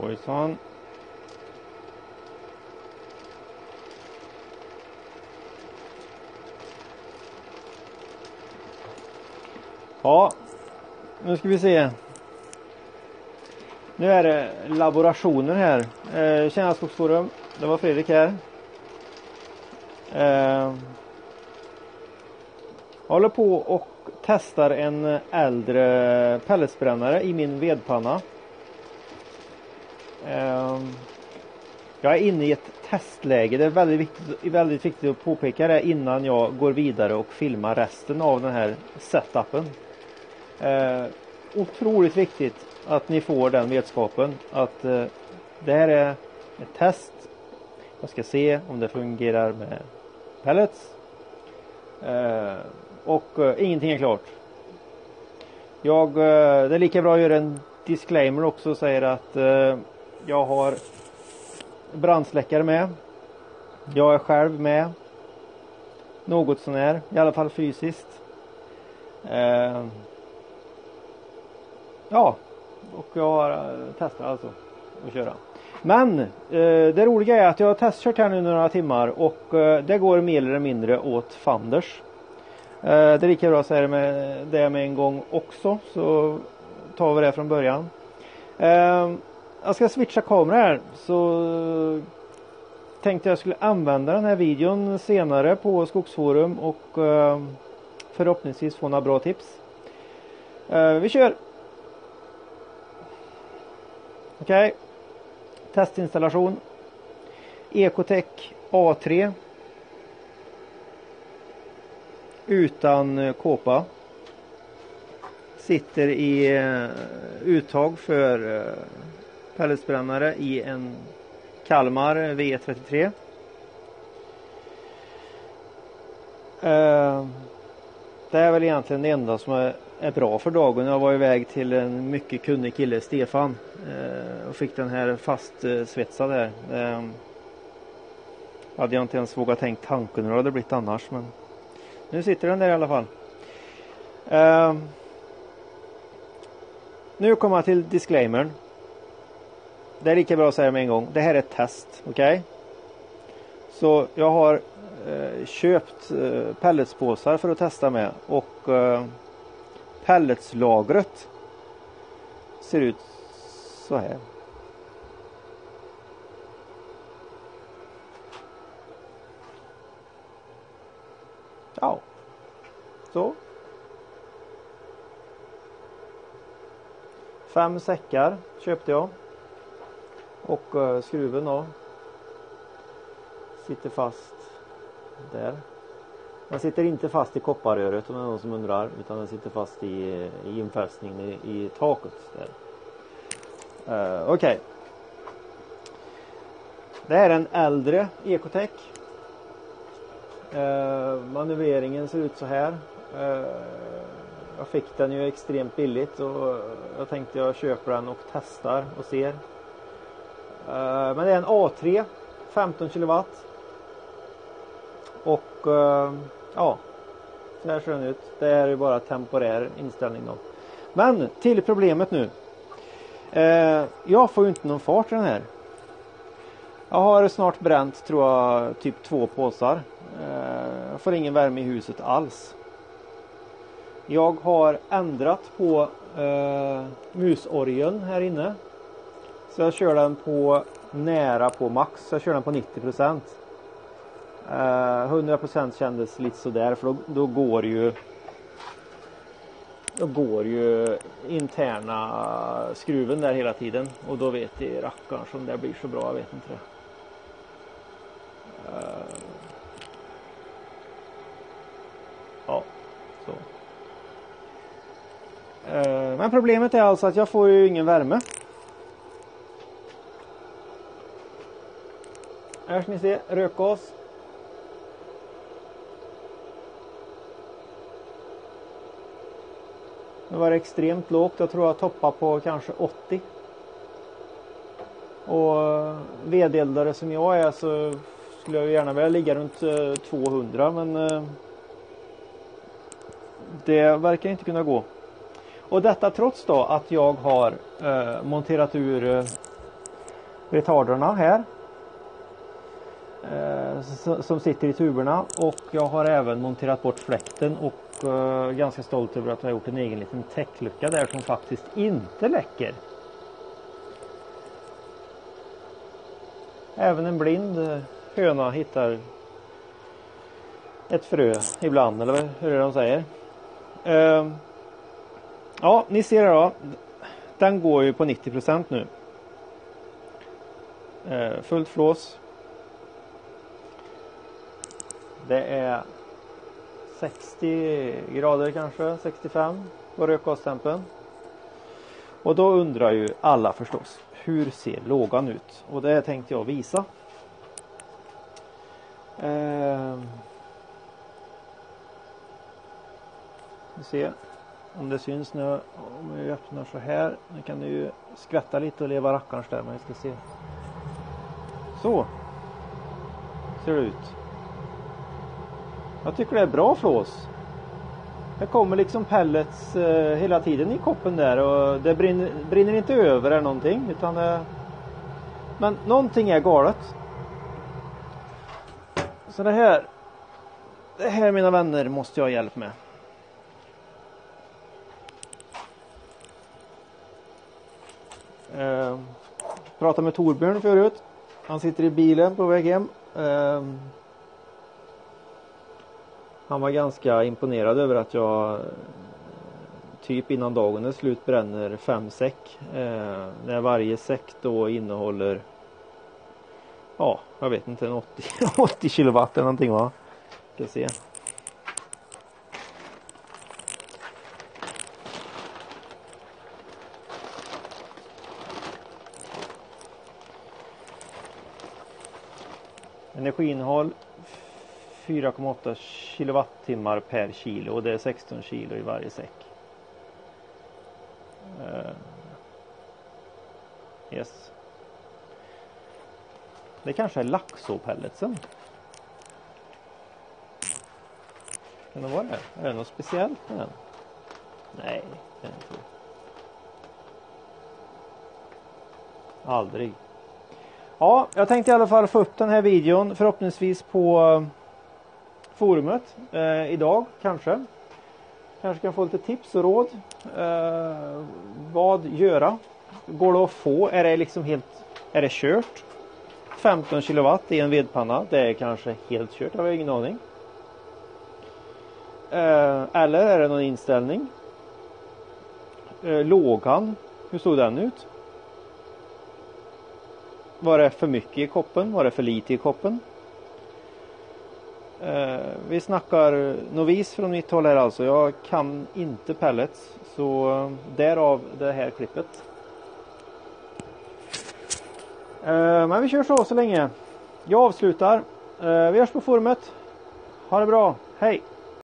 Ojsan. Ja, nu ska vi se. Nu är det laborationer här. Eh, tjena Skogsforum, det var Fredrik här. Eh, håller på och testar en äldre pelletsbrännare i min vedpanna. Ehm, jag är inne i ett testläge. Det är väldigt viktigt, väldigt viktigt att påpeka det innan jag går vidare och filmar resten av den här setupen. Ehm, otroligt viktigt att ni får den vetskapen att eh, det här är ett test. Jag ska se om det fungerar med pellets. Ehm, och eh, ingenting är klart. Jag, eh, det är lika bra att göra en disclaimer också och säga att jag har brandsläckare med. Jag är själv med. Något sånär, i alla fall fysiskt. Eh, ja, och jag har eh, testat alltså att köra. Men eh, det roliga är att jag har testkört här nu några timmar och eh, det går mer eller mindre åt fanders. Eh, det är lika bra att säga det med, det med en gång också så tar vi det från början. Eh, jag ska switcha kamera här så eh, tänkte jag skulle använda den här videon senare på Skogsforum och eh, förhoppningsvis få några bra tips. Eh, vi kör! Okej. Okay. Testinstallation. Ecotech A3. Utan eh, kåpa. Sitter i eh, uttag för pelletsbrännare i en Kalmar V33. Eh, det är väl egentligen det enda som är, är bra för dagen. Jag var iväg till en mycket kunnig kille, Stefan, eh, och fick den här fastsvetsad här. Eh, hade jag inte ens vågat tänkt tanken hur det hade blivit annars men nu sitter den där i alla fall. Eh, nu kommer jag till disclaimern. Det är lika bra att säga med en gång. Det här är ett test, okej? Okay? Så jag har eh, köpt eh, pelletspåsar för att testa med och eh, pelletslagret ser ut så här. Ja, så. Fem säckar köpte jag. Och eh, skruven då. Sitter fast där. Den sitter inte fast i kopparröret om det är någon som undrar utan den sitter fast i, i infästningen i, i taket. där. Uh, Okej. Okay. Det är en äldre Ecotec. Uh, eh, manövreringen ser ut så här. Uh, jag fick den ju extremt billigt och jag tänkte jag köper den och testar och ser. Eh, men det är en A3 15 kilowatt. Och eh, ja, så här ser den ut. Det är ju bara temporär inställning då. Men till problemet nu. Eh, jag får ju inte någon fart i den här. Jag har snart bränt tror jag typ två påsar. Jag får ingen värme i huset alls. Jag har ändrat på eh, musorgeln här inne. Så jag kör den på nära på max. Jag kör den på 90 procent. Eh, 100 procent kändes lite sådär för då, då går ju då går ju interna skruven där hela tiden och då vet jag rackarn som det blir så bra, jag vet inte det. Eh, ja, så. Eh, men problemet är alltså att jag får ju ingen värme. Här ska ni se, rökgas. Nu var det extremt lågt. Jag tror jag toppar på kanske 80. Och eh, vedeldare som jag är så skulle jag gärna vilja ligga runt eh, 200 men eh, det verkar inte kunna gå. Och detta trots då att jag har monterat ur retarderna här. Som sitter i tuberna och jag har även monterat bort fläkten och eh, ganska stolt över att ha gjort en egen liten täcklucka där som faktiskt inte läcker. Även en blind eh, höna hittar ett frö ibland eller hur är det de säger? Eh, ja, ni ser det då. Den går ju på 90% nu. Eh, fullt flås. Det är 60 grader kanske, 65 på rökgastempen. Och då undrar ju alla förstås, hur ser lågan ut? Och det tänkte jag visa. Uh, Vi ser om det syns nu om vi öppnar så här. Nu kan du ju skvätta lite och leva rackarns där men vi ska se. Så. Ser det ut. Jag tycker det är bra flås. Det kommer liksom pellets eh, hela tiden i koppen där och det brinner, brinner inte över eller någonting utan eh, Men någonting är galet. Så det här Det här mina vänner måste jag ha hjälp med. Eh, pratade med Torbjörn förut. Han sitter i bilen på väg hem. Eh, han var ganska imponerad över att jag typ innan dagen är slut bränner fem säck. Eh, när varje säck då innehåller ja, jag vet inte, en 80, 80 kilowatt eller någonting va. Ska se. Energiinnehåll 4,8 kilowattimmar per kilo och det är 16 kilo i varje säck. Uh, yes. Det kanske är laxopelletsen. Kan det vara det? Är det något speciellt med den? Nej, det är inte. Aldrig. Ja, jag tänkte i alla fall få upp den här videon förhoppningsvis på eh, forumet eh, idag kanske. Kanske kan få lite tips och råd. Eh, vad göra? Går det att få? Är det liksom helt, är det kört? 15 kilowatt i en vedpanna, det är kanske helt kört, jag har ingen aning. Eh, eller är det någon inställning? Eh, lågan, hur såg den ut? Var det för mycket i koppen? Var det för lite i koppen? Eh, vi snackar novis från mitt håll här alltså. Jag kan inte pellets. Så eh, därav det här klippet. Eh, men vi kör så så länge. Jag avslutar. Eh, vi hörs på forumet. Ha det bra. Hej!